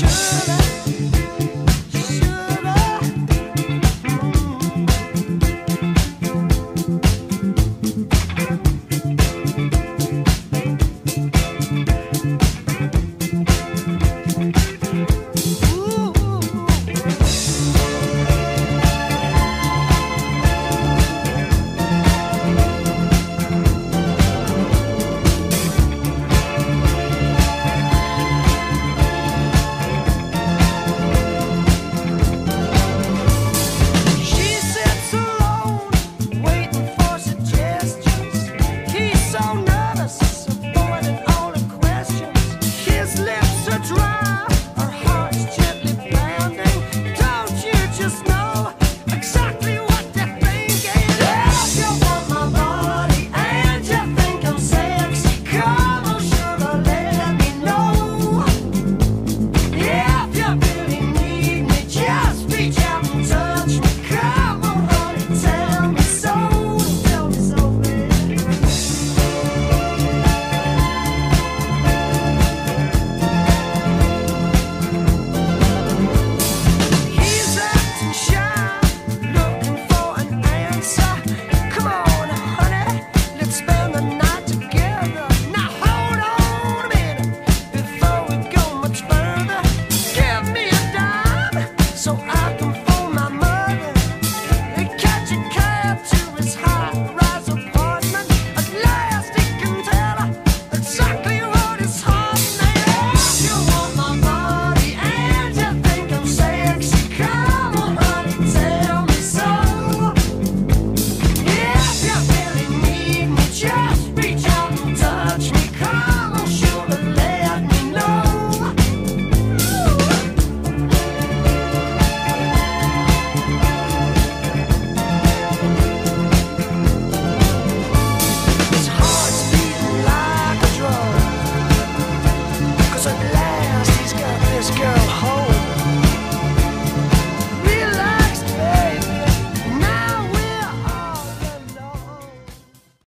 Yeah.